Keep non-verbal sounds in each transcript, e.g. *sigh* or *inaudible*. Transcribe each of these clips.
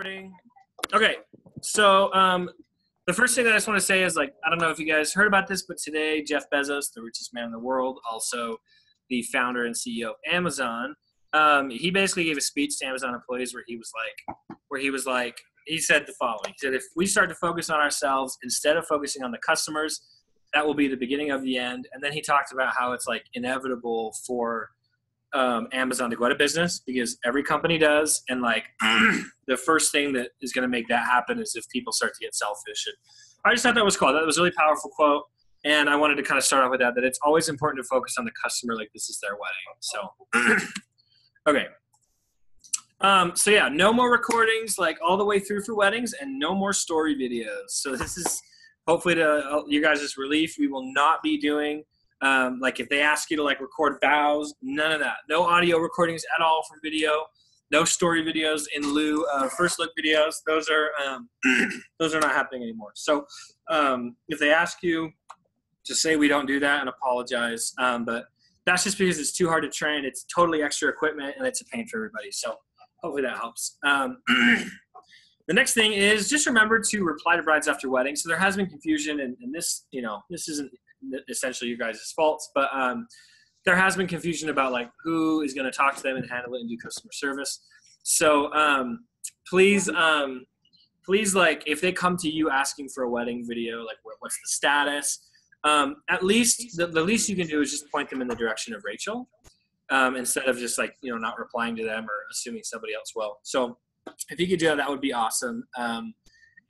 recording. Okay, so um, the first thing that I just want to say is like I don't know if you guys heard about this, but today Jeff Bezos, the richest man in the world, also the founder and CEO of Amazon, um, he basically gave a speech to Amazon employees where he was like, where he was like, he said the following: He said, if we start to focus on ourselves instead of focusing on the customers, that will be the beginning of the end. And then he talked about how it's like inevitable for um, Amazon to go out of business because every company does, and like *clears throat* the first thing that is going to make that happen is if people start to get selfish. And I just thought that was cool. That was a really powerful quote, and I wanted to kind of start off with that. That it's always important to focus on the customer, like this is their wedding. So, *clears throat* okay. Um, so yeah, no more recordings like all the way through for weddings, and no more story videos. So this is hopefully to uh, you guys' relief. We will not be doing um, like if they ask you to like record vows, none of that. No audio recordings at all for video. No story videos in lieu of first look videos. Those are um, *clears throat* those are not happening anymore. So um, if they ask you, just say we don't do that and apologize. Um, but that's just because it's too hard to train. It's totally extra equipment and it's a pain for everybody. So hopefully that helps. Um, *clears throat* the next thing is just remember to reply to brides after wedding. So there has been confusion, and, and this, you know, this isn't essentially you guys' faults, but um, there has been confusion about like who is going to talk to them and handle it and do customer service. So um, please, um, please, like if they come to you asking for a wedding video, like what's the status? Um, at least the, the least you can do is just point them in the direction of Rachel um, instead of just like you know not replying to them or assuming somebody else will. So if you could do that, that would be awesome. Um,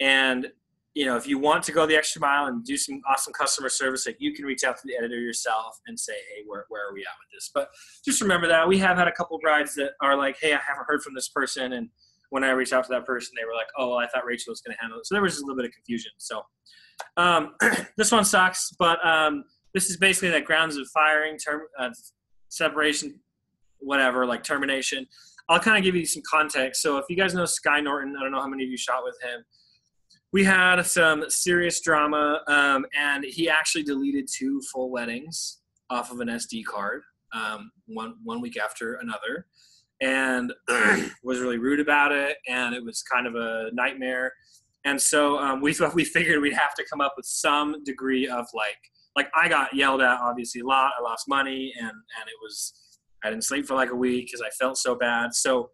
and you know, if you want to go the extra mile and do some awesome customer service, like you can reach out to the editor yourself and say, hey, where, where are we at with this? But just remember that we have had a couple brides that are like, hey, I haven't heard from this person. And when I reached out to that person, they were like, oh, I thought Rachel was going to handle it. So there was a little bit of confusion. So um, *clears throat* this one sucks, but um, this is basically like grounds of firing, term, uh, separation, whatever, like termination. I'll kind of give you some context. So if you guys know Sky Norton, I don't know how many of you shot with him we had some serious drama, um, and he actually deleted two full weddings off of an SD card, um, one one week after another, and *clears throat* was really rude about it, and it was kind of a nightmare. And so um, we *laughs* we figured we'd have to come up with some degree of like like I got yelled at obviously a lot. I lost money, and and it was I didn't sleep for like a week because I felt so bad. So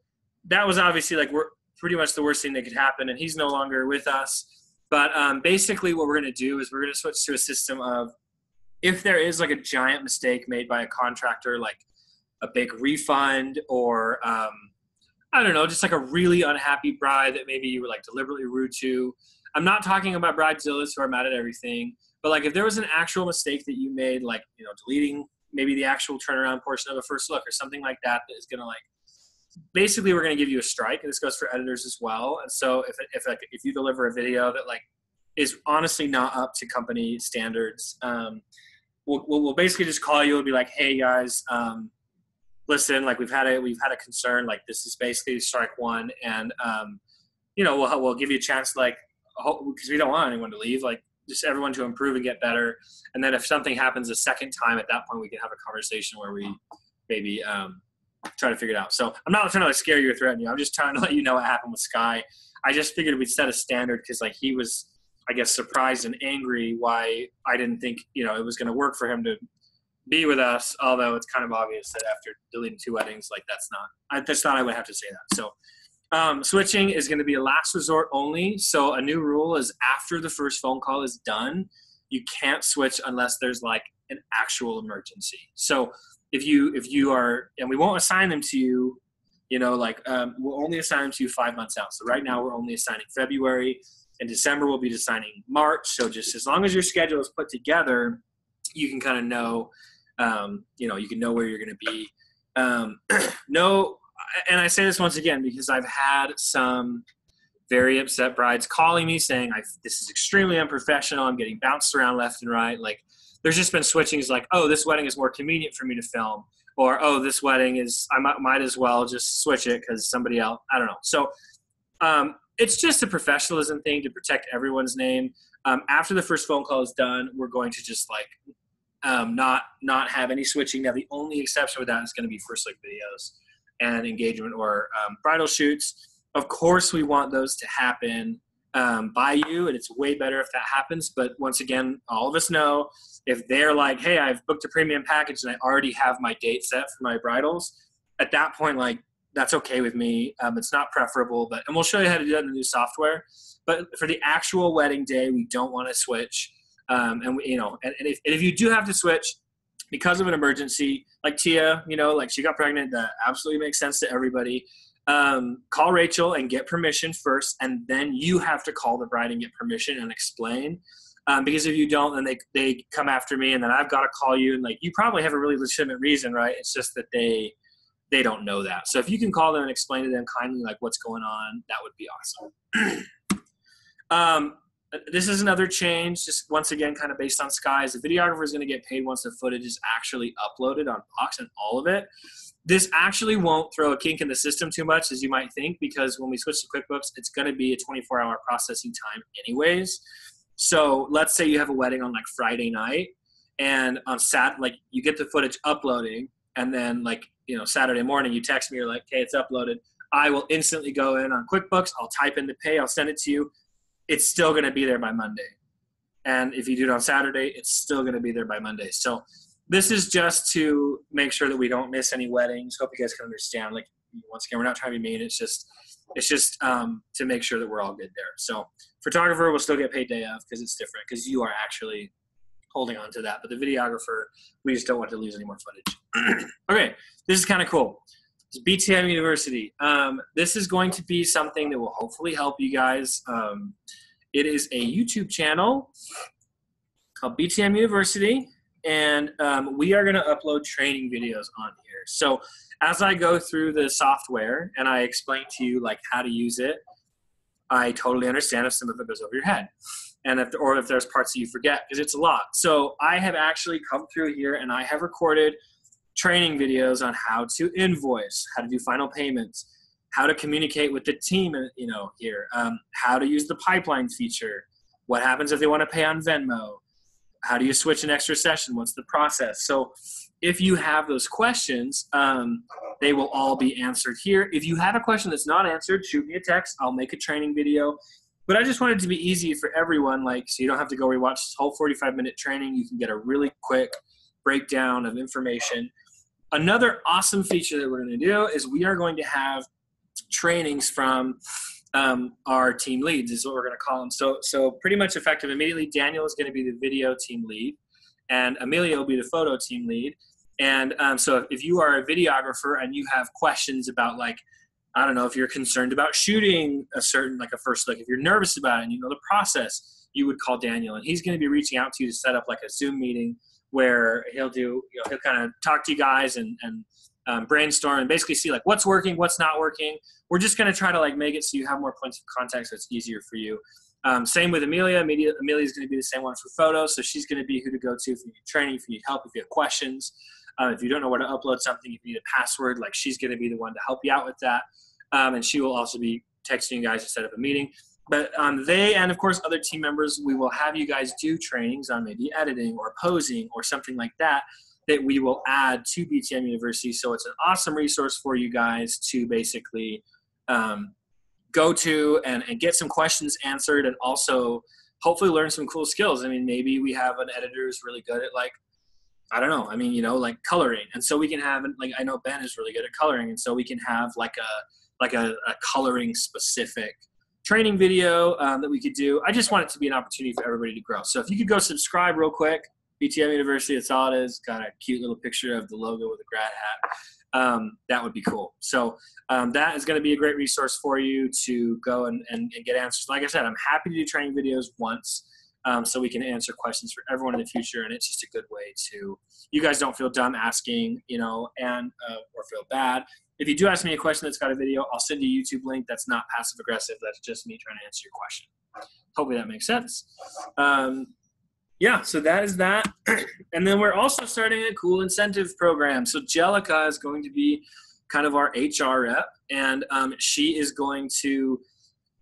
that was obviously like we're pretty much the worst thing that could happen. And he's no longer with us. But um, basically, what we're going to do is we're going to switch to a system of if there is like a giant mistake made by a contractor, like a big refund or um, I don't know, just like a really unhappy bride that maybe you were like deliberately rude to. I'm not talking about bridezillas who are mad at everything, but like if there was an actual mistake that you made, like you know, deleting maybe the actual turnaround portion of a first look or something like that, that is going to like basically we're going to give you a strike and this goes for editors as well. And so if, if if you deliver a video that like is honestly not up to company standards um, we'll, we'll basically just call you and be like hey guys um, listen like we've had a we've had a concern like this is basically strike one and um, you know we'll, we'll give you a chance like because we don't want anyone to leave like just everyone to improve and get better. And then if something happens a second time at that point we can have a conversation where we maybe um, try to figure it out. So I'm not trying to like scare you or threaten you. I'm just trying to *laughs* let you know what happened with Sky. I just figured we'd set a standard because like he was, I guess, surprised and angry why I didn't think you know it was going to work for him to be with us. Although it's kind of obvious that after deleting two weddings, like that's not I, that's not I would have to say that. So um, switching is going to be a last resort only. So a new rule is after the first phone call is done, you can't switch unless there's like an actual emergency. So if you if you are and we won't assign them to you you know like um, we'll only assign them to you five months out. So right now we're only assigning february and december we'll be assigning march. So just as long as your schedule is put together you can kind of know um, you know you can know where you're going to be. Um, *clears throat* no and i say this once again because i've had some very upset brides calling me saying this is extremely unprofessional. I'm getting bounced around left and right. Like there's just been switchings like, oh, this wedding is more convenient for me to film, or oh, this wedding is I might, might as well just switch it because somebody else. I don't know. So um, it's just a professionalism thing to protect everyone's name. Um, after the first phone call is done, we're going to just like um, not not have any switching. Now the only exception with that is going to be first look videos and engagement or um, bridal shoots. Of course, we want those to happen um, by you, and it's way better if that happens. But once again, all of us know if they're like, "Hey, I've booked a premium package and I already have my date set for my bridals," at that point, like that's okay with me. Um, it's not preferable, but and we'll show you how to do that in the new software. But for the actual wedding day, we don't want to switch. Um, and we, you know, and, and, if, and if you do have to switch because of an emergency, like Tia, you know, like she got pregnant, that absolutely makes sense to everybody. Um, call Rachel and get permission first, and then you have to call the bride and get permission and explain. Um, because if you don't, then they they come after me, and then I've got to call you, and like you probably have a really legitimate reason, right? It's just that they they don't know that. So if you can call them and explain to them kindly like what's going on, that would be awesome. *clears throat* um, this is another change, just once again, kind of based on Sky's. The videographer is going to get paid once the footage is actually uploaded on Box and all of it. This actually won't throw a kink in the system too much as you might think, because when we switch to QuickBooks, it's going to be a 24 hour processing time, anyways. So let's say you have a wedding on like Friday night, and on Sat, like you get the footage uploading, and then like you know Saturday morning you text me, you're like, "Okay, it's uploaded." I will instantly go in on QuickBooks. I'll type in the pay. I'll send it to you it's still going to be there by Monday. And if you do it on Saturday, it's still going to be there by Monday. So this is just to make sure that we don't miss any weddings. Hope you guys can understand. Like once again, we're not trying to be mean. It's just it's just um, to make sure that we're all good there. So photographer will still get paid day of because it's different because you are actually holding on to that. But the videographer, we just don't want to lose any more footage. *clears throat* okay, this is kind of cool. It's BTM University. Um, this is going to be something that will hopefully help you guys. Um, it is a YouTube channel called BTM University, and um, we are going to upload training videos on here. So as I go through the software and I explain to you like how to use it, I totally understand if some of it goes over your head, and if or if there's parts that you forget because it's a lot. So I have actually come through here and I have recorded training videos on how to invoice, how to do final payments, how to communicate with the team, you know, here, um, how to use the pipeline feature, what happens if they want to pay on Venmo, how do you switch an extra session, what's the process. So if you have those questions, um, they will all be answered here. If you have a question that's not answered, shoot me a text. I'll make a training video. But I just wanted to be easy for everyone, like so you don't have to go rewatch this whole 45 minute training. You can get a really quick breakdown of information Another awesome feature that we're going to do is we are going to have trainings from um, our team leads is what we're going to call them. So, so pretty much effective immediately. Daniel is going to be the video team lead, and Amelia will be the photo team lead. And um, so, if you are a videographer and you have questions about like, I don't know, if you're concerned about shooting a certain like a first look, if you're nervous about it and you know the process, you would call Daniel, and he's going to be reaching out to you to set up like a Zoom meeting where he'll do you know, he'll kind of talk to you guys and and um, brainstorm and basically see like what's working, what's not working. We're just going to try to like make it so you have more points of contact, so it's easier for you. Um, same with Amelia. Amelia is going to be the same one for photos, so she's going to be who to go to if you need training, if you need help, if you have questions, uh, if you don't know where to upload something, if you need a password, like she's going to be the one to help you out with that, um, and she will also be texting you guys to set up a meeting but um, they and of course other team members we will have you guys do trainings on maybe editing or posing or something like that that we will add to btm university so it's an awesome resource for you guys to basically um, go to and, and get some questions answered and also hopefully learn some cool skills i mean maybe we have an editor who's really good at like I don't know. I mean, you know, like coloring, and so we can have like I know Ben is really good at coloring, and so we can have like a like a, a coloring specific training video um, that we could do. I just want it to be an opportunity for everybody to grow. So if you could go subscribe real quick, BTM University, that's all it is. Got a cute little picture of the logo with a grad hat. Um, that would be cool. So um, that is going to be a great resource for you to go and, and, and, get answers. Like I said, I'm happy to do training videos once um, so we can answer questions for everyone in the future. And it's just a good way to, you guys don't feel dumb asking, you know, and uh, or feel bad if you do ask me a question that's got a video, I'll send you a YouTube link. That's not passive aggressive. That's just me trying to answer your question. Hopefully that makes sense. Um, yeah, so that is that. *clears throat* and then we're also starting a cool incentive program. So Jellica is going to be kind of our HR rep, and um, she is going to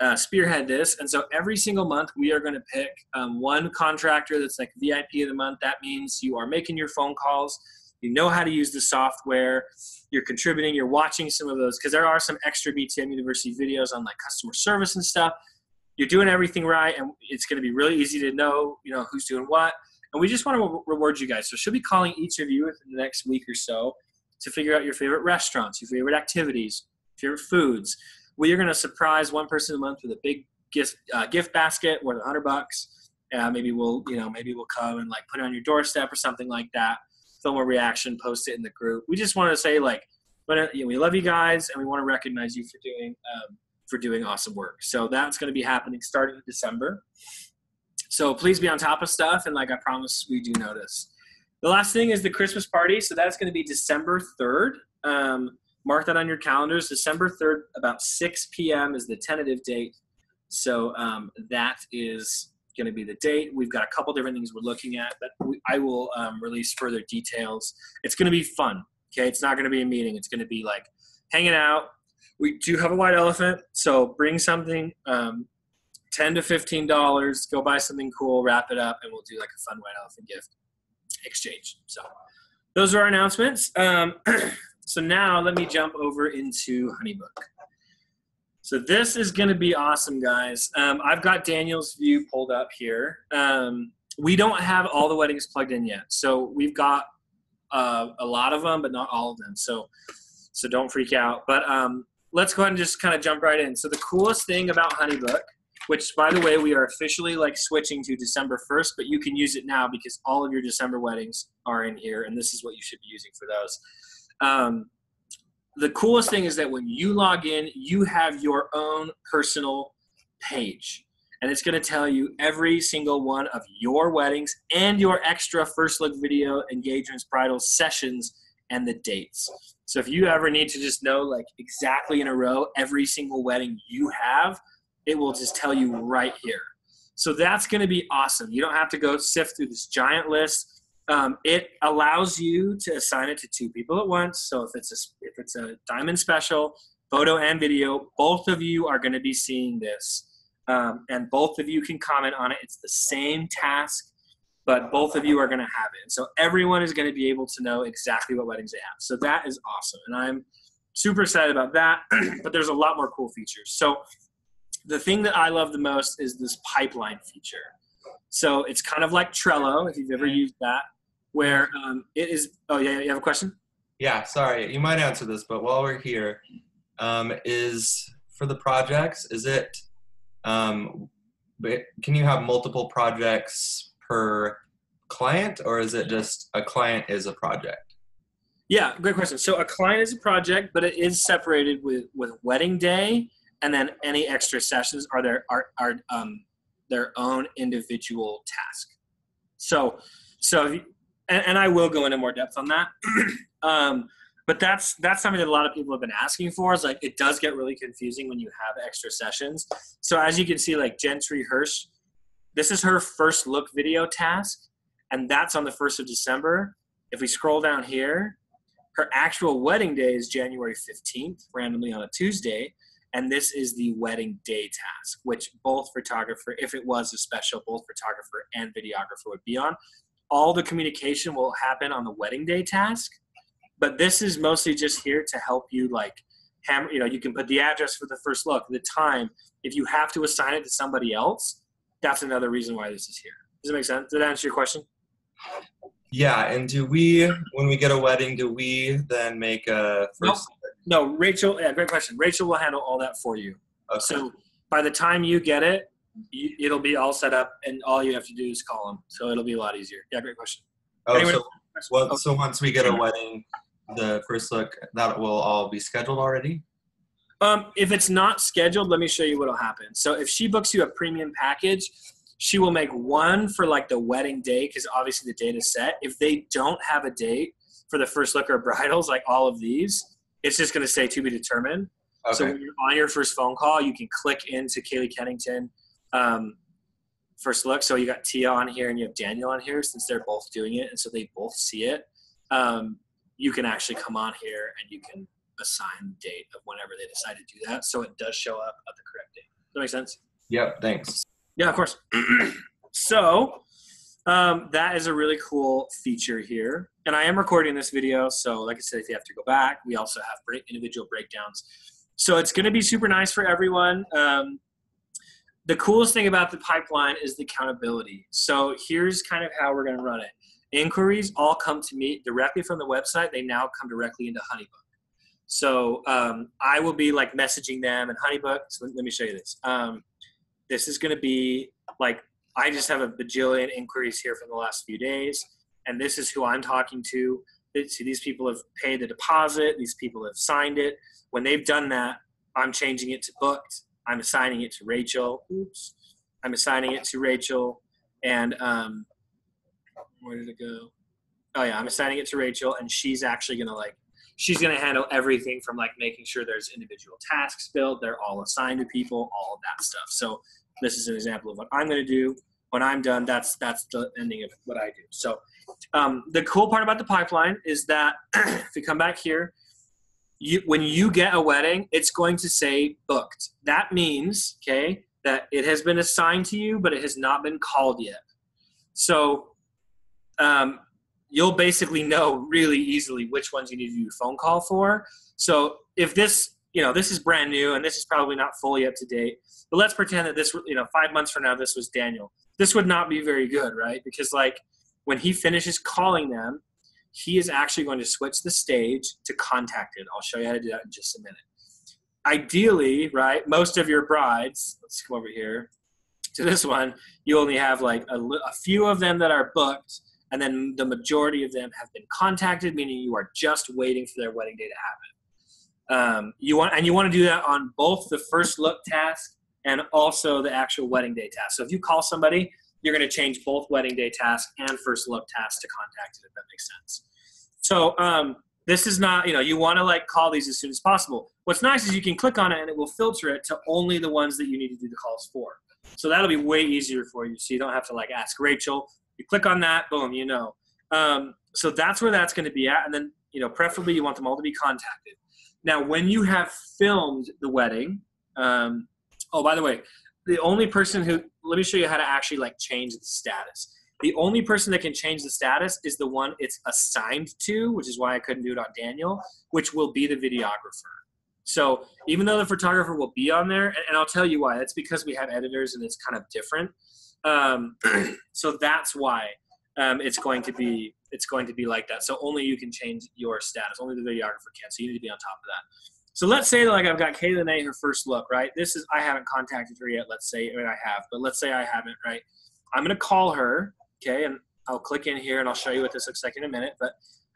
uh, spearhead this. And so every single month, we are going to pick um, one contractor that's like VIP of the month. That means you are making your phone calls you know how to use the software, you're contributing, you're watching some of those because there are some extra BTM University videos on like customer service and stuff. You're doing everything right, and it's going to be really easy to know, you know, who's doing what. And we just want to reward you guys. So she'll be calling each of you within the next week or so to figure out your favorite restaurants, your favorite activities, favorite foods. We are going to surprise one person a month with a big gift uh, gift basket worth a hundred bucks. Uh, maybe we'll you know maybe we'll come and like put it on your doorstep or something like that. Film a reaction, post it in the group. We just want to say like, but you know, we love you guys and we want to recognize you for doing um, for doing awesome work. So that's going to be happening starting in December. So please be on top of stuff and like I promise we do notice. The last thing is the Christmas party. So that's going to be December 3rd. Um, mark that on your calendars. December 3rd, about 6 p.m. is the tentative date. So um, that is going to be the date. We've got a couple different things we're looking at, but we, I will um, release further details. It's going to be fun. Okay, it's not going to be a meeting. It's going to be like hanging out. We do have a white elephant, so bring something. Um, Ten to fifteen dollars. Go buy something cool, wrap it up, and we'll do like a fun white elephant gift exchange. So those are our announcements. Um, *clears throat* so now let me jump over into Honeybook. So this is going to be awesome, guys. Um, I've got Daniel's view pulled up here. Um, we don't have all the weddings plugged in yet, so we've got uh, a lot of them, but not all of them. So, so don't freak out. But um, let's go ahead and just kind of jump right in. So the coolest thing about Honeybook, which by the way we are officially like switching to December 1st, but you can use it now because all of your December weddings are in here, and this is what you should be using for those. Um, the coolest thing is that when you log in, you have your own personal page. And it's going to tell you every single one of your weddings and your extra first look video engagements, bridal sessions, and the dates. So if you ever need to just know, like exactly in a row, every single wedding you have, it will just tell you right here. So that's going to be awesome. You don't have to go sift through this giant list um, it allows you to assign it to two people at once. So if it's a if it's a diamond special, photo and video, both of you are going to be seeing this, um, and both of you can comment on it. It's the same task, but both of you are going to have it. So everyone is going to be able to know exactly what weddings they have. So that is awesome, and I'm super excited about that. *clears throat* but there's a lot more cool features. So the thing that I love the most is this pipeline feature. So it's kind of like Trello, if you've ever used that where um, it is. Oh yeah, you have a question? Yeah, sorry, you might answer this, but while we're here, um, is for the projects, is it? Um, can you have multiple projects per client, or is it just a client is a project? Yeah, great question. So a client is a project, but it is separated with with wedding day, and then any extra sessions are their are are um, their own individual task. So so and, and I will go into more depth on that. *clears throat* um, but that's that's something that a lot of people have been asking for. Is like it does get really confusing when you have extra sessions. So as you can see, like Gentry Hirsch, this is her first look video task, and that's on the first of December. If we scroll down here, her actual wedding day is January fifteenth, randomly on a Tuesday, and this is the wedding day task, which both photographer, if it was a special, both photographer and videographer would be on all the communication will happen on the wedding day task but this is mostly just here to help you like hammer you know you can put the address for the first look the time if you have to assign it to somebody else that's another reason why this is here does it make sense did that answer your question yeah and do we when we get a wedding do we then make a first no, no rachel yeah great question rachel will handle all that for you okay. so by the time you get it you, it'll be all set up, and all you have to do is call them. So it'll be a lot easier. Yeah, great question. Oh, anyway, so, well, so once we get a wedding, the first look that will all be scheduled already. Um, if it's not scheduled, let me show you what'll happen. So if she books you a premium package, she will make one for like the wedding day because obviously the date is set. If they don't have a date for the first look or *laughs* bridals, like all of these, it's just going to say to be determined. Okay. So when you're on your first phone call, you can click into Kaylee Kennington um, first look. So you got Tia on here and you have Daniel on here since they're both doing it, and so they both see it. Um, you can actually come on here and you can assign the date of whenever they decide to do that, so it does show up at the correct date. Does that make sense? Yep. Thanks. Yeah, of course. *clears throat* so um, that is a really cool feature here. and I am recording this video, so like I said, if you have to go back, we also have break, individual breakdowns. So it's going to be super nice for everyone. Um, the coolest thing about the pipeline is the accountability. So here's kind of how we're going to run it. Inquiries all come to me directly from the website. They now come directly into Honeybook. So um, I will be like messaging them and Honeybook. So let me show you this. Um, this is going to be like I just have a bajillion inquiries here from the last few days, and this is who I'm talking to. See, these people have paid the deposit. These people have signed it. When they've done that, I'm changing it to booked. I'm assigning it to Rachel. Oops. I'm assigning it to Rachel, and um, where did it go? Oh yeah, I'm assigning it to Rachel, and she's actually gonna like she's going to handle everything from like making sure there's individual tasks built they're all assigned to people all of that stuff. So this is an example of what i'm going to do. When i'm done that's that's the ending of what i do. So um, the cool part about the pipeline is that *clears throat* if we come back here you when you get a wedding it's going to say booked. That means okay that it has been assigned to you but it has not been called yet. So um, you'll basically know really easily which ones you need to do phone call for. So if this, you know, this is brand new and this is probably not fully up to date, but let's pretend that this, you know, five months from now, this was Daniel. This would not be very good, right? Because like when he finishes calling them, he is actually going to switch the stage to contacted. I'll show you how to do that in just a minute. Ideally, right, most of your brides, let's come over here to this one, you only have like a, a few of them that are booked and then the majority of them have been contacted, meaning you are just waiting for their wedding day to happen. Um, you want and you want to do that on both the first look task and also the actual wedding day task. So if you call somebody, you're going to change both wedding day task and first look task to contacted, if that makes sense. So um, this is not, you know, you want to like call these as soon as possible. What's nice is you can click on it and it will filter it to only the ones that you need to do the calls for. So that'll be way easier for you. So you don't have to like ask Rachel, you click on that, boom, you know. Um, so that's where that's going to be at, and then you know, preferably you want them all to be contacted. Now, when you have filmed the wedding, um, oh, by the way, the only person who let me show you how to actually like change the status. The only person that can change the status is the one it's assigned to, which is why I couldn't do it on Daniel, which will be the videographer. So even though the photographer will be on there, and I'll tell you why, that's because we have editors and it's kind of different. Um, *clears throat* so that's why um, it's going to be it's going to be like that. So only you can change your status. Only the videographer can. So you need to be on top of that. So let's say like I've got Kaylin A, her first look, right? This is I haven't contacted her yet. Let's say I, mean, I have, but let's say I haven't, right? I'm gonna call her, okay, and I'll click in here and I'll show you what this looks like in a minute. But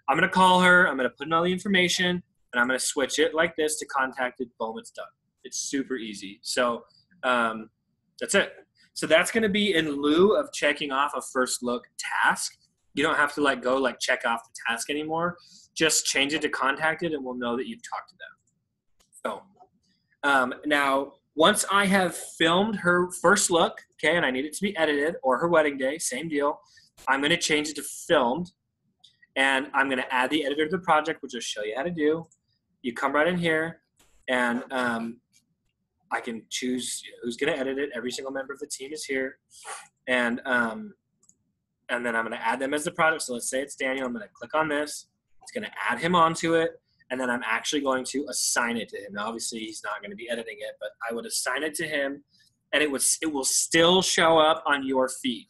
I'm gonna call her. I'm gonna put in all the information and I'm gonna switch it like this to contacted. Boom, it's done. It's super easy. So um, that's it. So that's going to be in lieu of checking off a first look task. You don't have to like go like check off the task anymore. Just change it to contacted, and we'll know that you've talked to them. So um, now, once I have filmed her first look, okay, and I need it to be edited, or her wedding day, same deal. I'm going to change it to filmed, and I'm going to add the editor to the project, which I'll show you how to do. You come right in here, and um, I can choose who's going to edit it. Every single member of the team is here, and um, and then I'm going to add them as the product. So let's say it's Daniel. I'm going to click on this. It's going to add him onto it, and then I'm actually going to assign it to him. Now, obviously, he's not going to be editing it, but I would assign it to him, and it was it will still show up on your feed,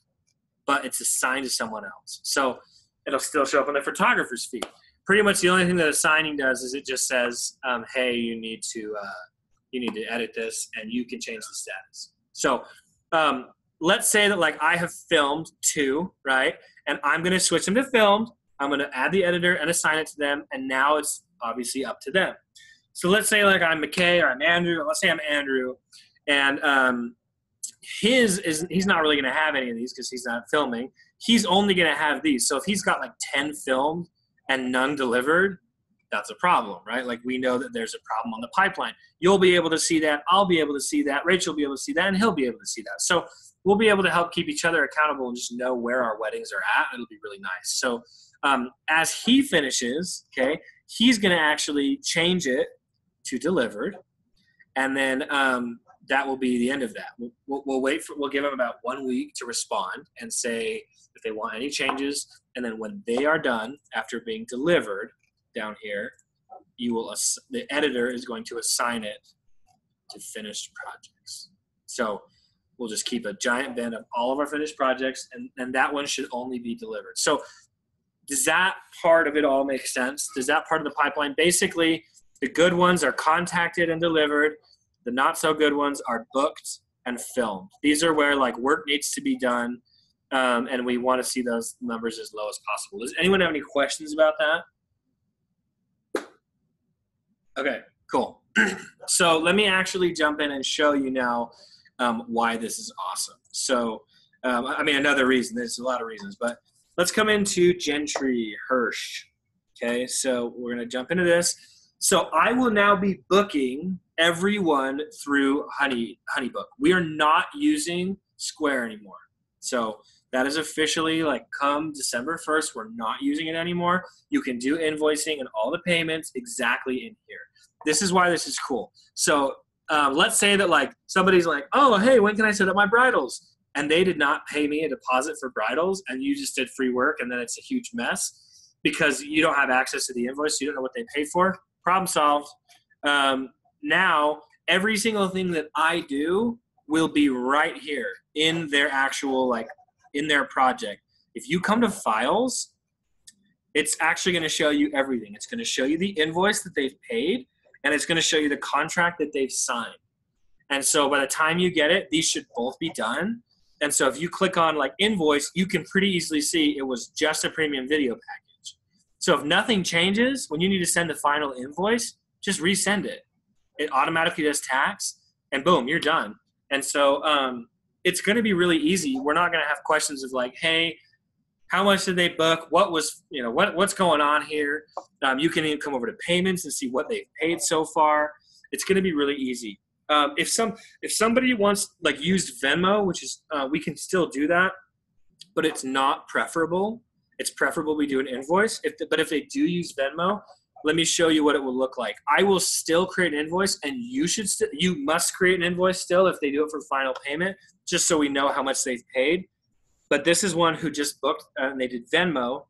but it's assigned to someone else. So it'll still show up on the photographer's feed. Pretty much the only thing that assigning does is it just says, um, "Hey, you need to." Uh, you need to edit this and you can change the status. So um, let's say that like i have filmed two right? And i'm going to switch them to filmed. I'm going to add the editor and assign it to them and now it's obviously up to them. So let's say like i'm mckay or i'm andrew. Let's say i'm andrew and um, his is he's not really going to have any of these because he's not filming. He's only going to have these. So if he's got like 10 filmed and none delivered that's a problem, right? Like we know that there's a problem on the pipeline. You'll be able to see that. I'll be able to see that. Rachel will be able to see that, and he'll be able to see that. So we'll be able to help keep each other accountable and just know where our weddings are at. It'll be really nice. So um, as he finishes, okay, he's going to actually change it to delivered, and then um, that will be the end of that. We'll, we'll, we'll wait for, we'll give them about one week to respond and say if they want any changes. And then when they are done, after being delivered down here, you will, ass- the editor is going to assign it to finished projects. So we'll just keep a giant bin of all of our finished projects and, and that one should only be delivered. So does that part of it all make sense? Does that part of the pipeline basically the good ones are contacted and delivered. The not so good ones are booked and filmed. These are where like work needs to be done, um, and we want to see those numbers as low as possible. Does anyone have any questions about that? Okay, cool. *clears throat* so let me actually jump in and show you now um, why this is awesome. So, um, I mean, another reason. There's a lot of reasons, but let's come into Gentry Hirsch. Okay, so we're gonna jump into this. So I will now be booking everyone through Honey HoneyBook. We are not using Square anymore. So that is officially like come December 1st, we're not using it anymore. You can do invoicing and all the payments exactly in here. This is why this is cool. So um, let's say that like somebody's like, oh, hey, when can I set up my bridals? And they did not pay me a deposit for bridals, and you just did free work, and then it's a huge mess because you don't have access to the invoice, you don't know what they paid for problem solved. Um, now, every single thing that I do will be right here in their actual, like, in their project. If you come to files, it's actually going to show you everything. It's going to show you the invoice that they've paid, and it's going to show you the contract that they've signed. And so by the time you get it, these should both be done. And so if you click on like invoice, you can pretty easily see it was just a premium video package. So if nothing changes, when you need to send the final invoice, just resend it. It automatically does tax, and boom, you're done. And so um, it's going to be really easy. We're not going to have questions of like, hey, how much did they book? What was you know what what's going on here? Um, you can even come over to payments and see what they've paid so far. It's going to be really easy. Um, if some if somebody wants like used Venmo, which is uh, we can still do that, but it's not preferable it's preferable we do an invoice. If the, but if they do use Venmo, let me show you what it will look like. I will still create an invoice, and you should st- you must create an invoice still if they do it for final payment, just so we know how much they've paid. But this is one who just booked uh, and they did Venmo.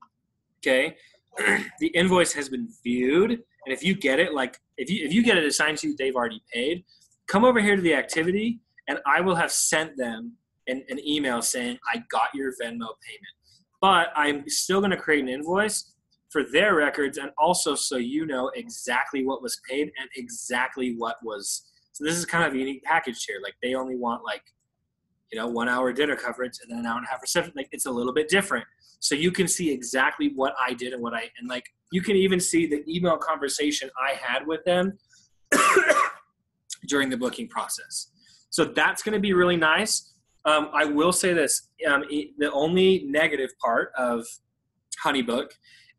Okay, *clears throat* the invoice has been viewed, and if you get it, like if you if you get it assigned to you, they've already paid. Come over here to the activity, and I will have sent them an, an email saying I got your Venmo payment but I'm still going to create an invoice for their records and also so you know exactly what was paid and exactly what was. So this is kind of a unique package here. Like they only want like, you know, one hour dinner coverage and then an hour and a half reception. Like it's a little bit different. So you can see exactly what I did and what I and like you can even see the email conversation I had with them *coughs* during the booking process. So that's going to be really nice. Um, I will say this: um, the only negative part of HoneyBook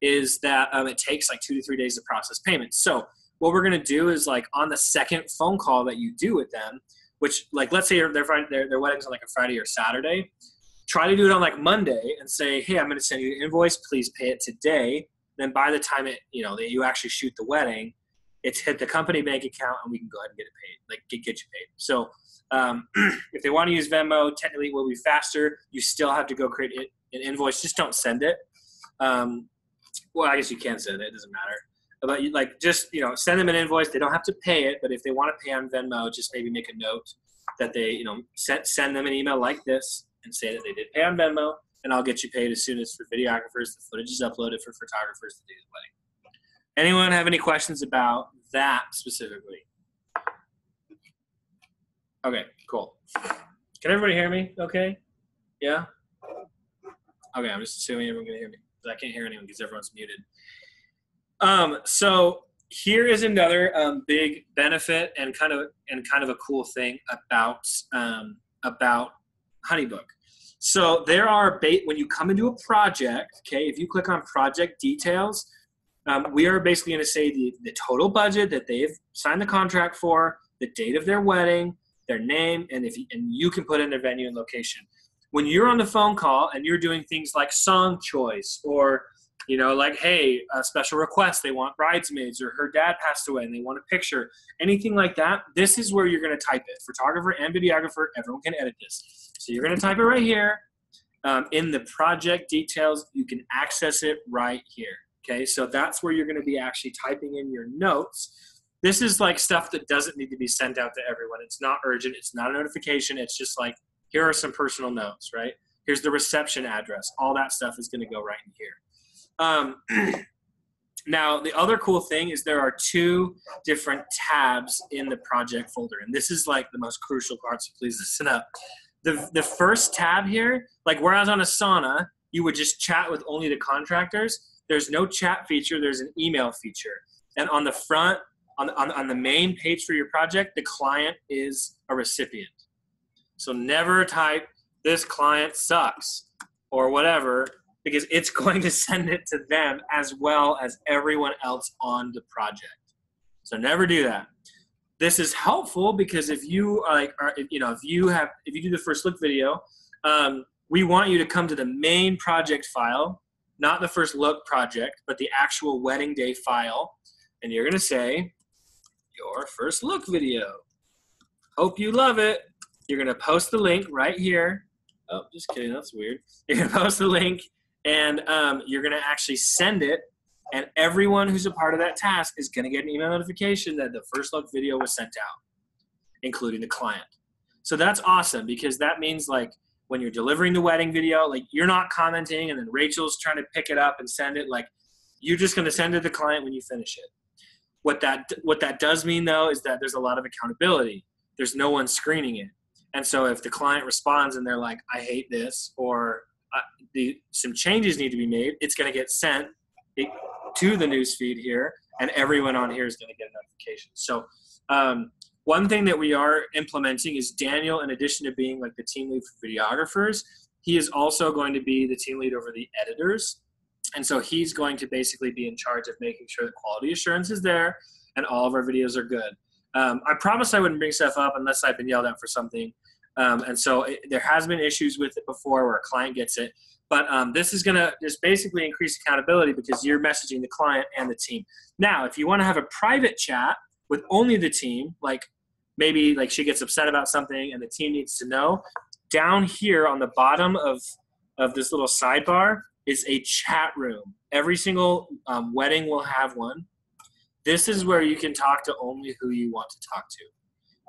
is that um, it takes like two to three days to process payments. So what we're going to do is like on the second phone call that you do with them, which like let's say their their their wedding's on like a Friday or Saturday, try to do it on like Monday and say, hey, I'm going to send you an invoice. Please pay it today. Then by the time it you know that you actually shoot the wedding, it's hit the company bank account and we can go ahead and get it paid, like get, get you paid. So um, *clears throat* if they want to use Venmo, technically it will be faster. You still have to go create an invoice. Just don't send it. Um, well, I guess you can send it. It doesn't matter. But you, like, just you know, send them an invoice. They don't have to pay it, but if they want to pay on Venmo, just maybe make a note that they, you know, send send them an email like this and say that they did pay on Venmo, and I'll get you paid as soon as for videographers. The footage is uploaded for photographers to do the wedding. Anyone have any questions about that specifically? Okay, cool. Can everybody hear me? Okay. Yeah. Okay, I'm just assuming everyone can hear me. because I can't hear anyone because everyone's muted. Um, so here is another um, big benefit and kind of and kind of a cool thing about um, about HoneyBook. So there are bait when you come into a project. Okay, if you click on project details, um, we are basically going to say the, the total budget that they've signed the contract for, the date of their wedding, their name, and if you, and you can put in their venue and location. When you're on the phone call and you're doing things like song choice or You know, like, hey, a special request, they want bridesmaids, or her dad passed away and they want a picture, anything like that. This is where you're going to type it. Photographer and videographer, everyone can edit this. So you're going to type it right here. Um, in the project details, you can access it right here. Okay, so that's where you're going to be actually typing in your notes. This is like stuff that doesn't need to be sent out to everyone. It's not urgent, it's not a notification. It's just like, here are some personal notes, right? Here's the reception address. All that stuff is going to go right in here. Um, *clears throat* now, the other cool thing is there are two different tabs in the project folder, and this is like the most crucial part, so please listen up. The, the first tab here, like whereas on Asana, you would just chat with only the contractors, there's no chat feature, there's an email feature. And on the front, on, on, on the main page for your project, the client is a recipient. So never type, this client sucks, or whatever, because it's *laughs* going to send it to them as well as everyone else on the project. So never do that. This is helpful because if you are like, are, you know, if you have, if you do the first look video, um, we want you to come to the main project file not the first look project, but the actual wedding day file. And you're going to say, your first look video. Hope you love it. You're going to post the link right here. Oh, just kidding. That's weird. *laughs* You're going to post the link and um, you're going to actually send it. And everyone who's a part of that task is going to get an email notification that the first look video was sent out, including the client. So that's awesome because that means like when you're delivering the wedding video, like you're not commenting and then Rachel's trying to pick it up and send it. Like you're just going to send it to the client when you finish it. What that what that does mean though is that there's a lot of accountability. There's no one screening it, and so if the client responds and they're like, "I hate this," or the, some changes need to be made, it's going to get sent to the news feed here, and everyone on here is going to get a notification. So um, one thing that we are implementing is Daniel, in addition to being like the team lead for videographers, he is also going to be the team lead over the editors. And so he's going to basically be in charge of making sure that quality assurance is there and all of our videos are good. Um, I promised I wouldn't bring stuff up unless I've been yelled at for something. Um, and so it, there has been issues with it before where a client gets it. But um, this is going to just basically increase accountability because you're messaging the client and the team. Now, if you want to have a private chat with only the team, like maybe like she gets upset about something and the team needs to know down here on the bottom of of this little sidebar is a chat room. Every single um, wedding will have one. This is where you can talk to only who you want to talk to.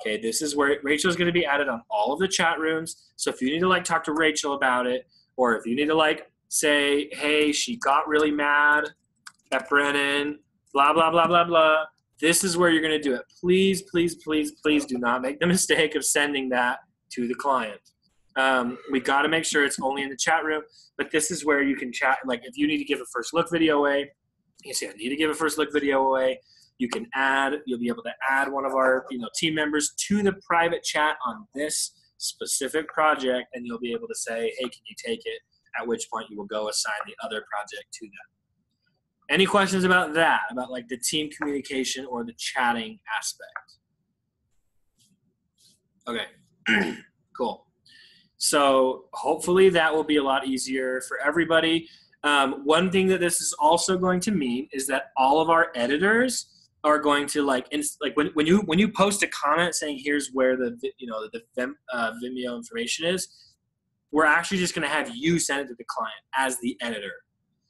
Okay this is where rachel's going to be added on all of the chat rooms. So if you need to like talk to rachel about it or if you need to like say hey she got really mad at brennan blah blah blah blah blah this is where you're going to do it. Please, please, please, please do not make the *laughs* mistake of sending that to the client. Um, we got to make sure it's only in the chat room, but this is where you can chat. Like if you need to give a first look video away, you say I need to give a first look video away. You can add. You'll be able to add one of our you know team members to the private chat on this specific project, and you'll be able to say, "Hey, can you take it?" At which point you will go assign the other project to them. Any questions about that, about like the team communication or the chatting aspect? Okay, *clears throat* cool. So hopefully that will be a lot easier for everybody. Um, one thing that this is also going to mean is that all of our editors are going to like ins- like when, when you when you post a comment saying here's where the you know the Vim, uh, Vimeo information is, we're actually just going to have you send it to the client as the editor.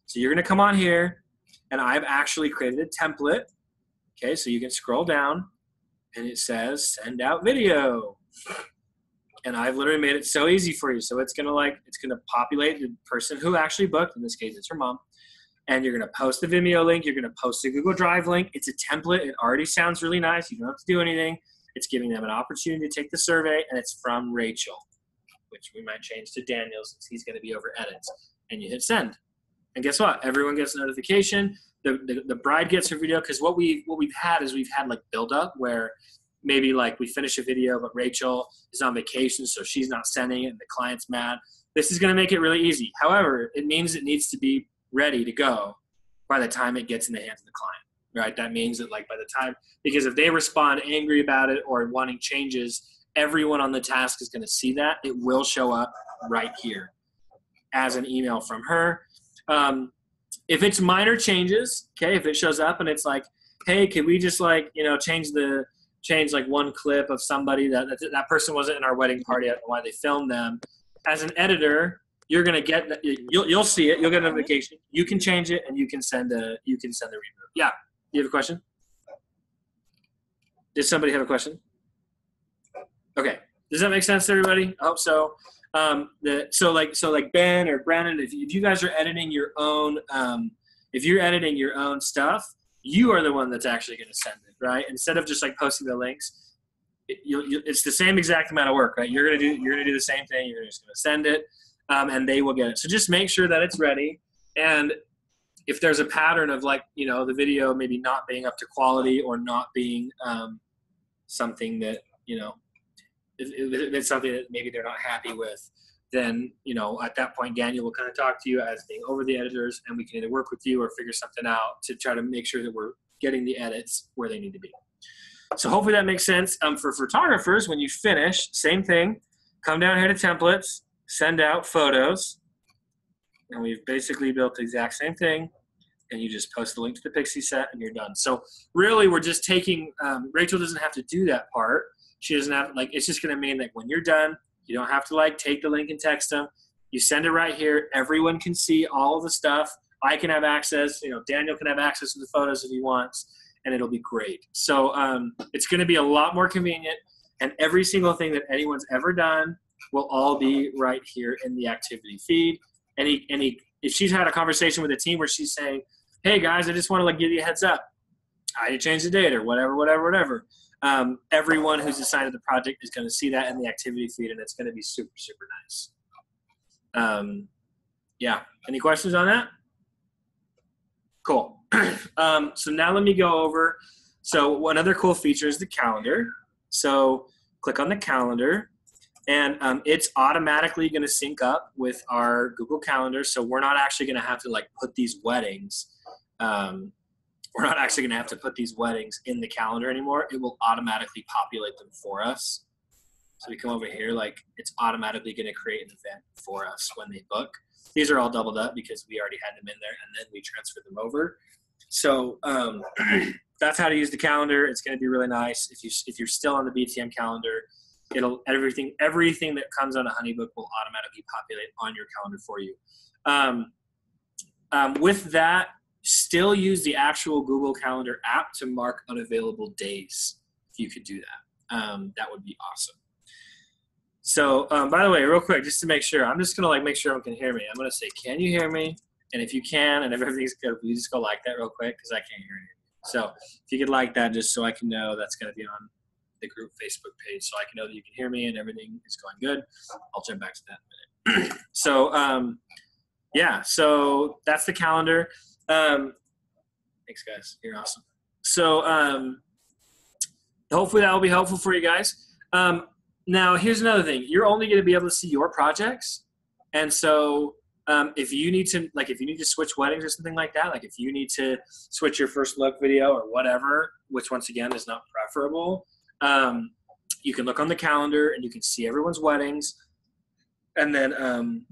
So you're going to come on here, and I've actually created a template. Okay, so you can scroll down and it says send out video. And I've literally made it so easy for you. So it's gonna like it's gonna populate the person who actually booked, in this case it's her mom. And you're gonna post the Vimeo link, you're gonna post a Google Drive link. It's a template, it already sounds really nice. You don't have to do anything. It's giving them an opportunity to take the survey, and it's from Rachel, which we might change to Daniel since he's gonna be over edits. And you hit send. And guess what? Everyone gets a notification. The, the, the bride gets her video because what we what we've had is we've had like build up where maybe like we finish a video but Rachel is on vacation so she's not sending it and the client's mad. This is going to make it really easy. However, it means it needs to be ready to go by the time it gets in the hands of the client. Right? That means that like by the time because if they respond angry about it or wanting changes, everyone on the task is going to see that. It will show up right here as an email from her um, if it's minor changes, okay, if it shows up and it's like, hey, can we just like you know change the change like one clip of somebody that that, that person wasn't in our wedding party. Why they filmed them. As an editor, you're gonna get. You'll you'll see it. You'll get a notification. You can change it and you can send a you can send the remove. Yeah. Do you have a question? Did somebody have a question? Okay. Does that make sense to everybody? I hope so. Um, the, so like so like Ben or Brandon, if you, if you guys are editing your own, um, if you're editing your own stuff, you are the one that's actually going to send it, right? Instead of just like posting the links, it, you, you, it's the same exact amount of work, right? You're gonna do you're gonna do the same thing. You're just gonna send it, um, and they will get it. So just make sure that it's ready. And if there's a pattern of like you know the video maybe not being up to quality or not being um, something that you know it's something that maybe they're not happy with, then you know at that point Daniel will kind of talk to you as being over the editors, and we can either work with you or figure something out to try to make sure that we're getting the edits where they need to be. So hopefully that makes sense. Um, for photographers, when you finish, same thing. Come down here to templates, send out photos, and we've basically built the exact same thing. And you just post the link to the Pixieset, and you're done. So really, we're just taking. Um, Rachel doesn't have to do that part she doesn't have like it's just gonna mean that when you're done, you don't have to like take the link and text them. You send it right here. Everyone can see all the stuff. I can have access. You know, Daniel can have access to the photos if he wants, and it'll be great. So um, it's going to be a lot more convenient, and every single thing that anyone's ever done will all be right here in the activity feed. Any any if she's had a conversation with a team where she's saying, "Hey guys, I just want to like give you a heads up. I changed the date or whatever, whatever, whatever." um, everyone who's assigned to the project is going to see that in the activity feed, and it's going to be super, super nice. Um, yeah. Any questions on that? Cool. *clears throat* um, so now let me go over. So one other cool feature is the calendar. So click on the calendar, and um, it's automatically going to sync up with our Google Calendar. So we're not actually going to have to like put these weddings um, we're not actually going to have to put these weddings in the calendar anymore. It will automatically populate them for us. So we come over here, like it's automatically going to create an event for us when they book. These are all doubled up because we already had them in there and then we transfer them over. So um, *clears throat* that's how to use the calendar. It's going to be really nice. If you if you're still on the BTM calendar, it'll everything everything that comes on a HoneyBook will automatically populate on your calendar for you. Um, um, with that, still use the actual Google Calendar app to mark unavailable days. If you could do that, um, that would be awesome. So, um, by the way, real quick, just to make sure, I'm just gonna like make sure everyone can hear me. I'm gonna say, "Can you hear me?" And if you can, and if everything's good, please just go like that real quick because I can't hear you. So, if you could like that, just so I can know that's gonna be on the group Facebook page, so I can know that you can hear me and everything is going good. I'll jump back to that in a minute. *clears throat* so, um, yeah, so that's the calendar. Um, thanks, guys. You're awesome. So um, hopefully that will be helpful for you guys. Um, now, here's another thing. You're only going to be able to see your projects, and so um, if you need to, like, if you need to switch weddings or something like that, like if you need to switch your first look video or whatever, which once again is not preferable, um, you can look on the calendar and you can see everyone's weddings, and then um,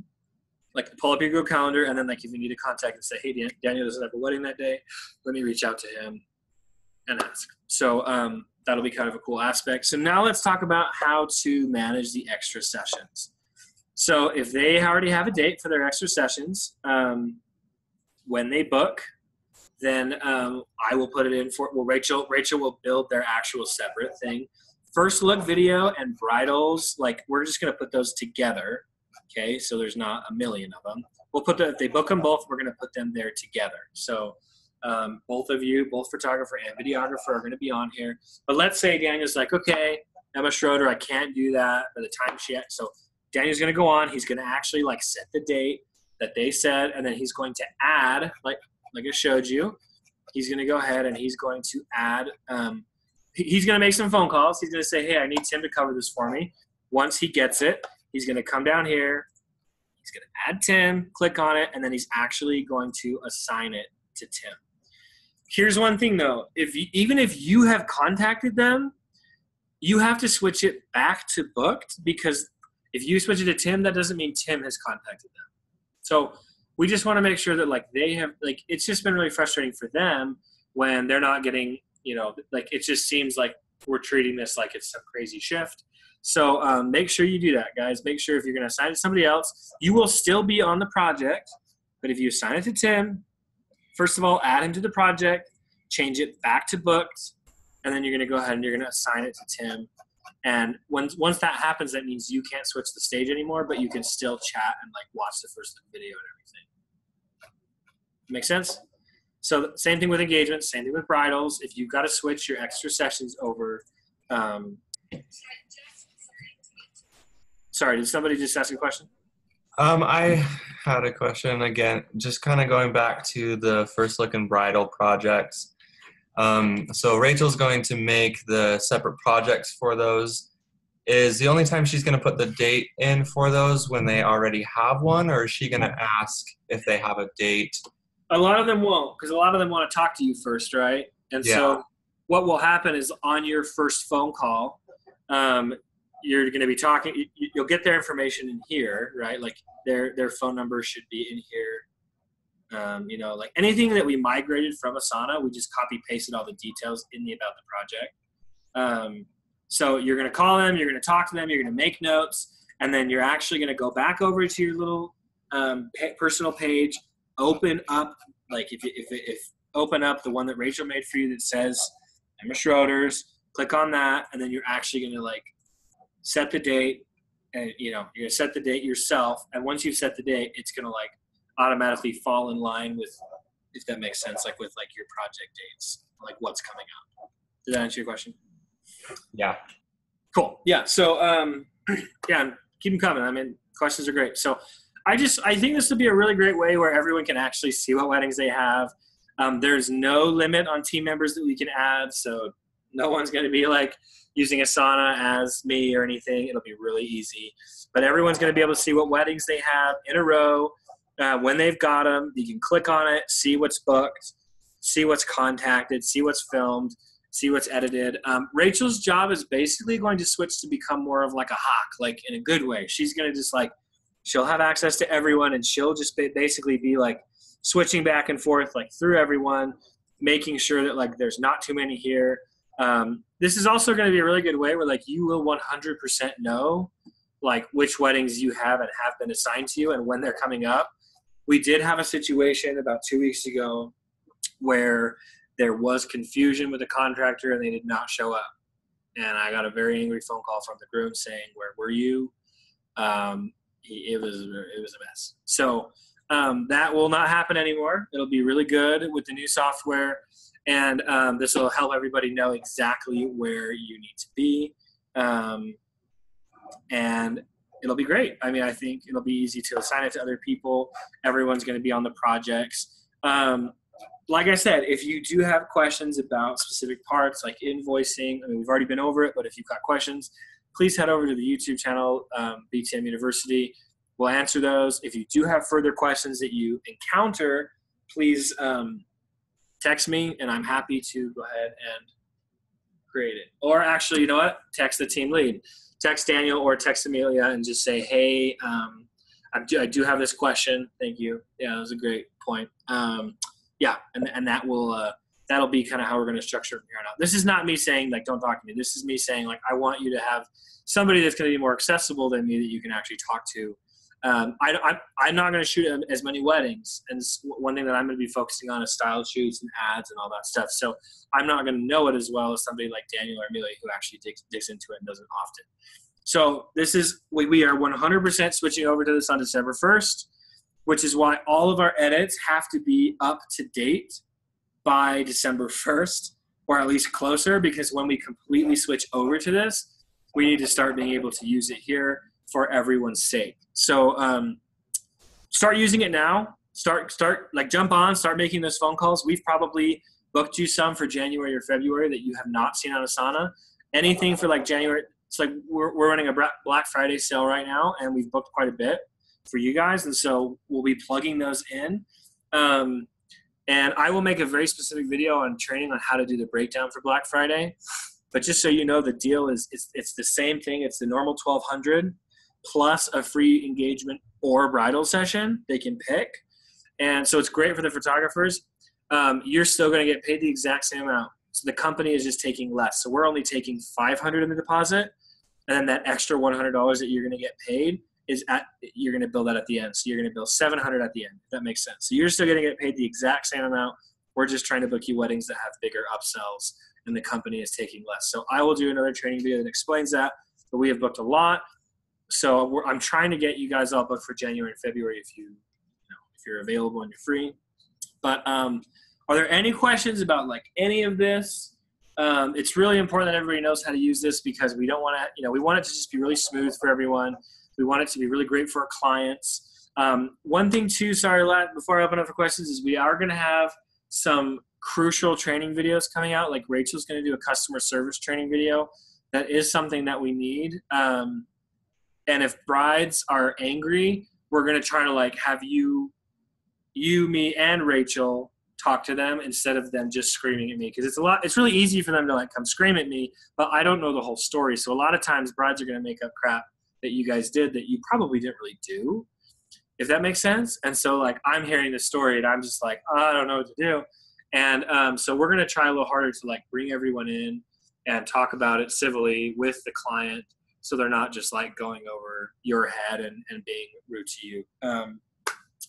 like pull up your Google Calendar, and then like if you need to contact and say, hey, Dan- Daniel doesn't have a wedding that day, let me reach out to him and ask. So um, that'll be kind of a cool aspect. So now let's talk about how to manage the extra sessions. So if they already have a date for their extra sessions, um, when they book, then um, I will put it in for well Rachel. Rachel will build their actual separate thing. First look video and bridals, like we're just gonna put those together Okay, so there's not a million of them. We'll put the, if they book them both, we're going to put them there together. So um, both of you, both photographer and videographer, are going to be on here. But let's say Daniel's like, okay, Emma Schroeder, I can't do that by the time she. So Daniel's going to go on. He's going to actually like set the date that they said, and then he's going to add, like like I showed you. He's going to go ahead and he's going to add. Um, he's going to make some phone calls. He's going to say, hey, I need Tim to cover this for me. Once he gets it, He's going to come down here. He's going to add Tim, click on it, and then he's actually going to assign it to Tim. Here's one thing though: if you, even if you have contacted them, you have to switch it back to booked because if you switch it to Tim, that doesn't mean Tim has contacted them. So we just want to make sure that like they have like it's just been really frustrating for them when they're not getting you know like it just seems like we're treating this like it's some crazy shift. So um, make sure you do that guys. Make sure if you're going to assign it to somebody else you will still be on the project but if you assign it to tim first of all add him to the project change it back to booked and then you're going to go ahead and you're going to assign it to tim. And once once that happens that means you can't switch the stage anymore but you can still chat and like watch the first video and everything make sense so same thing with engagements, same thing with bridals. If you've got to switch your extra sessions over, um, sorry, did somebody just ask a question? Um, I had a question again, just kind of going back to the first look and bridal projects. Um, so Rachel's going to make the separate projects for those. Is the only time she's going to put the date in for those when they already have one, or is she going to ask if they have a date a lot of them won't because a lot of them want to talk to you first, right? And yeah. so what will happen is on your first phone call, um, you're going to be talking. You, will get their information in here, right? Like their their phone number should be in here. Um, you know, like anything that we migrated from Asana, we just copy pasted all the details in the about the project. Um, so you're going to call them, you're going to talk to them, you're going to make notes, and then you're actually going to go back over to your little um, personal page open up like if if if open up the one that Rachel made for you that says Emma Schroeder's, click on that, and then you're actually gonna like set the date, and you know you're gonna set the date yourself. And once you've set the date, it's gonna like automatically fall in line with, if that makes sense, like with like your project dates, like what's coming up. Did that answer your question? Yeah. Cool. Yeah. So um, *clears throat* yeah, keep them coming. I mean, questions are great. So I just I think this would be a really great way where everyone can actually see what weddings they have. Um, there's no limit on team members that we can add, so no one's going to be like using Asana as me or anything. It'll be really easy. But everyone's going to be able to see what weddings they have in a row uh, when they've got them. You can click on it, see what's booked, see what's contacted, see what's filmed, see what's edited. Um, Rachel's job is basically going to switch to become more of like a hawk, like in a good way. She's going to just like she'll have access to everyone and she'll just basically be like switching back and forth like through everyone making sure that like there's not too many here. Um, this is also going to be a really good way where like you will 100% know like which weddings you have and have been assigned to you and when they're coming up. We did have a situation about two weeks ago where there was confusion with the contractor and they did not show up. And i got a very angry phone call from the groom saying where were you? Um, it was it was a mess. So um, that will not happen anymore. It'll be really good with the new software, and um, this will help everybody know exactly where you need to be, um, and it'll be great. I mean, I think it'll be easy to assign it to other people. Everyone's going to be on the projects. Um, like I said, if you do have questions about specific parts like invoicing, I mean, we've already been over it, but if you've got questions, please head over to the YouTube channel, um, BTM University. We'll answer those. If you do have further questions that you encounter, please um, text me, and I'm happy to go ahead and create it. Or actually, you know what? Text the team lead. Text Daniel or text Amelia and just say, hey, um, I, do, I do have this question. Thank you. Yeah, that was a great point. Um, yeah, and, and that will uh, that'll be kind of how we're going to structure it from here on out. This is not me saying like don't talk to me. This is me saying like I want you to have somebody that's going to be more accessible than me that you can actually talk to. Um, I, am not going to shoot as many weddings, and one thing that I'm going to be focusing on is style shoots and ads and all that stuff. So I'm not going to know it as well as somebody like Daniel or Amelia who actually digs, digs into it and does it often. So this is we, we are 100% switching over to this on December 1st, which is why all of our edits have to be up to date by December 1st, or at least closer, because when we completely switch over to this, we need to start being able to use it here for everyone's sake. So um, start using it now. Start start like jump on. Start making those phone calls. We've probably booked you some for January or February that you have not seen on Asana. Anything for like January. It's like we're, we're running a Black Friday sale right now, and we've booked quite a bit for you guys, and so we'll be plugging those in. Um, and I will make a very specific video on training on how to do the breakdown for Black Friday. But just so you know, the deal is it's, it's the same thing. It's the normal 1200 plus a free engagement or bridal session they can pick. and so it's great for the photographers. Um, you're still going to get paid the exact same amount. So the company is just taking less. So we're only taking 500 in the deposit, and then that extra $100 that you're going to get paid is at you're going to bill that at the end. So you're going to bill 700 at the end. If that makes sense. So you're still going to get paid the exact same amount. We're just trying to book you weddings that have bigger upsells, and the company is taking less. So I will do another training video that explains that. But we have booked a lot, so I'm trying to get you guys all booked for January and February if you, you know, if you're available and you're free. But um, are there any questions about like any of this? Um, it's really important that everybody knows how to use this because we don't want to, you know, we want it to just be really smooth for everyone. We want it to be really great for our clients. Um, one thing too, sorry, Lat, before I open up for questions, is we are going to have some crucial training videos coming out. Like Rachel's going to do a customer service training video. That is something that we need. Um, and if brides are angry, we're going to try to like have you, you, me, and Rachel talk to them instead of them just screaming at me because it's a lot it's really easy for them to like come scream at me but i don't know the whole story so a lot of times brides are going to make up crap that you guys did that you probably didn't really do if that makes sense. And so like i'm hearing the story and i'm just like oh, i don't know what to do. And um, so we're going to try a little harder to like bring everyone in and talk about it civilly with the client so they're not just like going over your head and, and being rude to you. Um,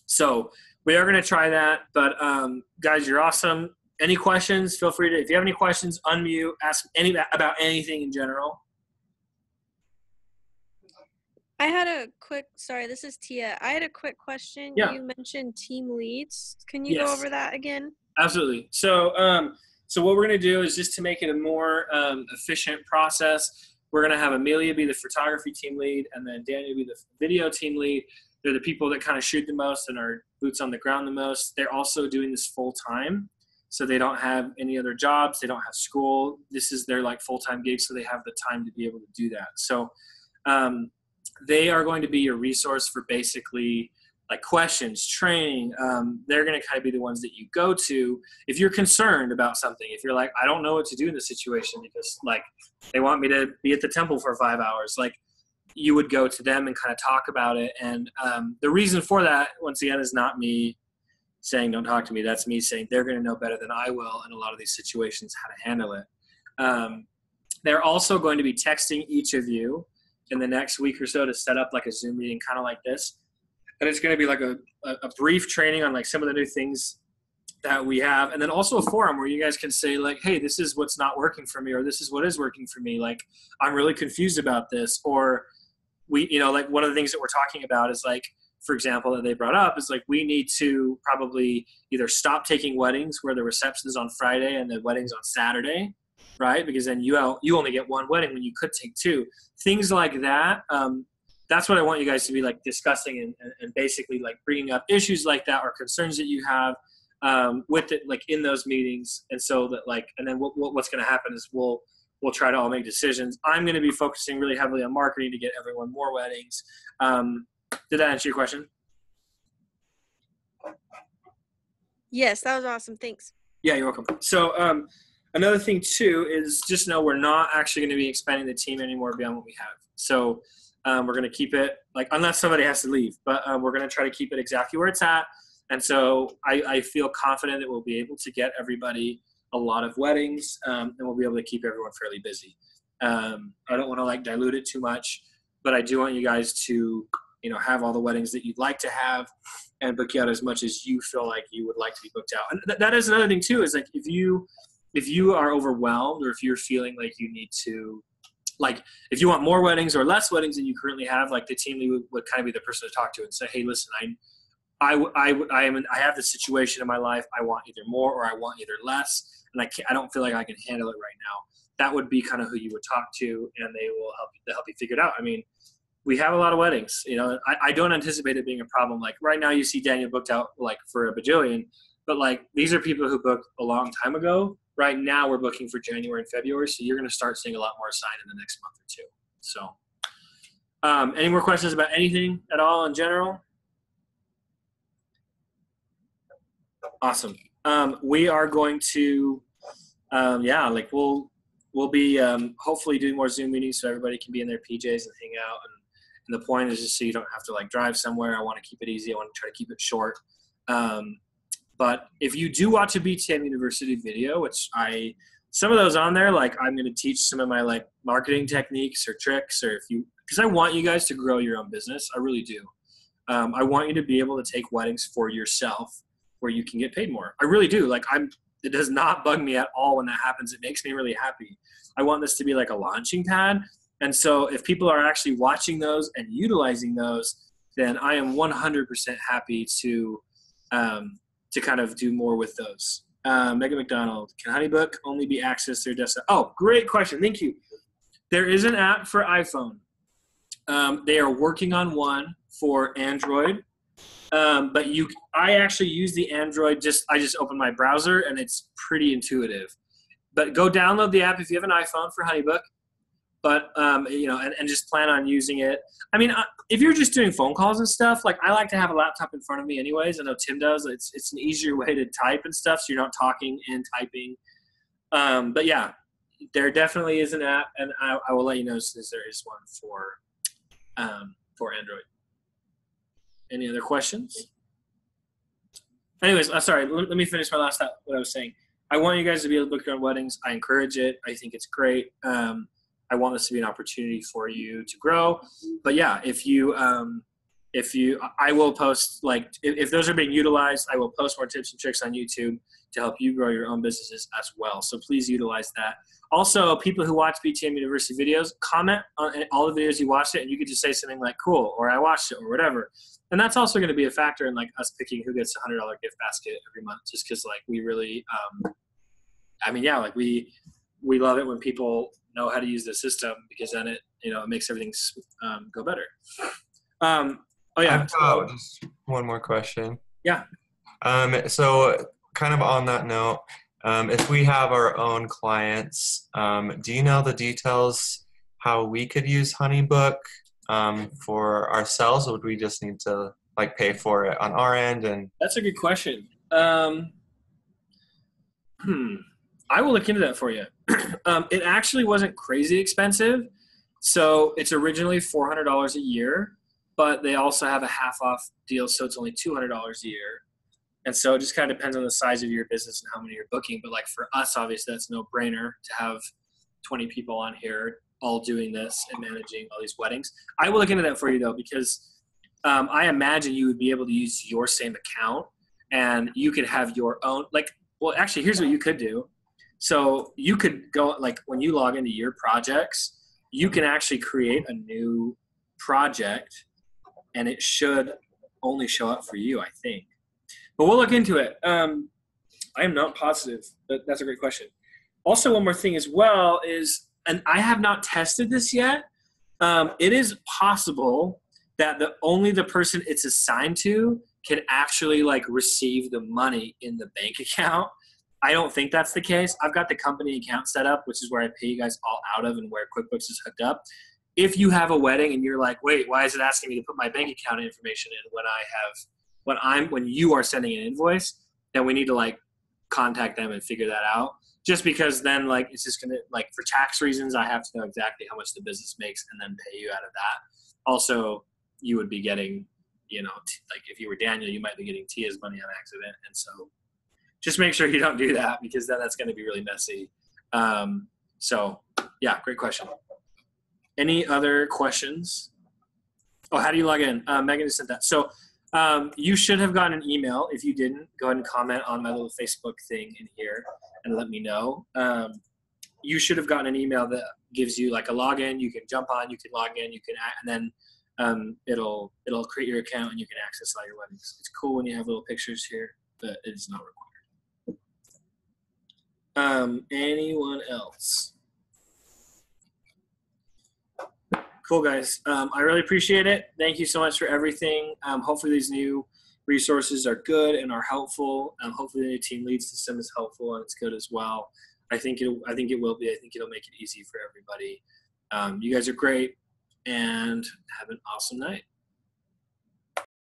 so we are going to try that but um, guys you're awesome. Any questions feel free to if you have any questions unmute ask any about anything in general I had a quick sorry, this is Tia. I had a quick question. Yeah. You mentioned team leads. Can you Yes. go over that again? Absolutely. So, um, so what we're going to do is just to make it a more um, efficient process. We're going to have Amelia be the photography team lead, and then Daniel be the video team lead. They're the people that kind of shoot the most and are boots on the ground the most. They're also doing this full time, so they don't have any other jobs. They don't have school. This is their like full time gig, so they have the time to be able to do that. So, um, they are going to be your resource for basically like questions, training. Um, they're going to kind of be the ones that you go to if you're concerned about something. If you're like, I don't know what to do in this situation because like they want me to be at the temple for five hours, like you would go to them and kind of talk about it. And um, the reason for that, once again, is not me saying don't talk to me. That's me saying they're going to know better than I will in a lot of these situations how to handle it. Um, they're also going to be texting each of you in the next week or so to set up like a Zoom meeting, kind of like this. And it's going to be like a, a, brief training on like some of the new things that we have, and then also a forum where you guys can say like, "Hey, this is what's not working for me," or "This is what is working for me." Like, I'm really confused about this, or we, you know, like one of the things that we're talking about is like, for example, that they brought up is like we need to probably either stop taking weddings where the reception is on Friday and the weddings on Saturday, right? Because then you out, you only get one wedding when you could take two. Things like that. Um, that's what I want you guys to be like discussing and, and, and basically like bringing up issues like that or concerns that you have um, with it, like in those meetings. And so that like, and then what, what what's going to happen is we'll we'll try to all make decisions. I'm going to be focusing really heavily on marketing to get everyone more weddings. Um, did that answer your question? Yes, that was awesome. Thanks. Yeah, you're welcome. So um, another thing too is just know we're not actually going to be expanding the team anymore beyond what we have. So um, we're going to keep it like unless somebody has to leave, but um, we're going to try to keep it exactly where it's at. And so I, I feel confident that we'll be able to get everybody a lot of weddings, um, and we'll be able to keep everyone fairly busy. Um, I don't want to like dilute it too much, but I do want you guys to you know have all the weddings that you'd like to have and book you out as much as you feel like you would like to be booked out. And th- that is another thing too is like if you if you are overwhelmed or if you're feeling like you need to like if you want more weddings or less weddings than you currently have like the team lead would, would kind of be the person to talk to and say hey listen i I, I, I am in, I have this situation in my life. I want either more or I want either less, and I can't, I don't feel like I can handle it right now. That would be kind of who you would talk to, and they will help you, help you figure it out. I mean, we have a lot of weddings. You know, I, I don't anticipate it being a problem. Like right now, you see Daniel booked out like for a bajillion, but like these are people who booked a long time ago. Right now, we're booking for January and February, so you're going to start seeing a lot more sign in the next month or two. So, um, any more questions about anything at all in general? Awesome. Um, we are going to, um, yeah, like we'll we'll be um, hopefully doing more Zoom meetings so everybody can be in their PJs and hang out. And, and the point is just so you don't have to like drive somewhere. I want to keep it easy. I want to try to keep it short. Um, but if you do watch a BTM University video, which I some of those on there, like I'm going to teach some of my like marketing techniques or tricks, or if you because I want you guys to grow your own business, I really do. Um, I want you to be able to take weddings for yourself where you can get paid more. I really do. Like I'm it does not bug me at all when that happens. It makes me really happy. I want this to be like a launching pad. And so if people are actually watching those and utilizing those, then I am 100% happy to um, to kind of do more with those. Uh, Megan McDonald, can HoneyBook only be accessed through desktop? Oh, great question. Thank you. There is an app for iPhone. Um, they are working on one for Android. Um, but you, I actually use the Android. Just I just open my browser and it's pretty intuitive. But go download the app if you have an iPhone for HoneyBook. But um, you know, and, and just plan on using it. I mean, if you're just doing phone calls and stuff, like I like to have a laptop in front of me, anyways. I know Tim does. It's it's an easier way to type and stuff, so you're not talking and typing. Um, but yeah, there definitely is an app, and I, I will let you know as there is one for um, for Android. Any other questions? Anyways, uh, sorry. Let, let me finish my last thought. What I was saying. I want you guys to be able to book your own weddings. I encourage it. I think it's great. Um, I want this to be an opportunity for you to grow. But yeah, if you um, if you I will post like if, if those are being utilized, I will post more tips and tricks on YouTube to help you grow your own businesses as well. So please utilize that. Also, people who watch BTM University videos, comment on all the videos you watched it, and you could just say something like "cool" or "I watched it" or whatever and that's also going to be a factor in like us picking who gets a hundred dollar gift basket every month just because like we really um, i mean yeah like we we love it when people know how to use the system because then it you know it makes everything um, go better um, oh yeah so, just one more question yeah um, so kind of on that note um, if we have our own clients um, do you know the details how we could use honeybook um, for ourselves, or would we just need to like pay for it on our end? And that's a good question. Um, hmm. I will look into that for you. *clears throat* um, it actually wasn't crazy expensive. So it's originally $400 a year, but they also have a half off deal. So it's only $200 a year. And so it just kind of depends on the size of your business and how many you're booking. But like for us, obviously, that's no brainer to have 20 people on here all doing this and managing all these weddings. I will look into that for you though, because um, I imagine you would be able to use your same account and you could have your own, like, well, actually, here's what you could do. So you could go, like, when you log into your projects, you can actually create a new project and it should only show up for you, I think. But we'll look into it. Um, I am not positive, but that's a great question. Also, one more thing as well is and I have not tested this yet. Um, it is possible that the only the person it's assigned to can actually like receive the money in the bank *laughs* account. I don't think that's the case. I've got the company account set up, which is where I pay you guys all out of and where QuickBooks is hooked up. If you have a wedding and you're like, wait, why is it asking me to put my bank account information in when I have when I'm when you are sending an invoice, then we need to like contact them and figure that out just because then like it's just gonna like for tax reasons I have to know exactly how much the business makes and then pay you out of that. Also, you would be getting, you know, t- like if you were Daniel, you might be getting Tia's money on accident, and so just make sure you don't do that because then that's going to be really messy. Um, so yeah, great question. Any other questions? Oh, how do you log in? Uh, Megan just sent that. So um, you should have gotten an email. If you didn't, go ahead and comment on my little Facebook thing in here and let me know. Um, you should have gotten an email that gives you like a login. You can jump on, you can log in, you can, and then um, it'll it'll create your account and you can access all your weddings. It's cool when you have little pictures here, but it is not required. Um, anyone else? Cool, guys. Um, I really appreciate it. Thank you so much for everything. Um, hopefully, these new resources are good and are helpful. Um, hopefully, the new team lead system is helpful and it's good as well. I think it. I think it will be. I think it'll make it easy for everybody. Um, you guys are great, and have an awesome night.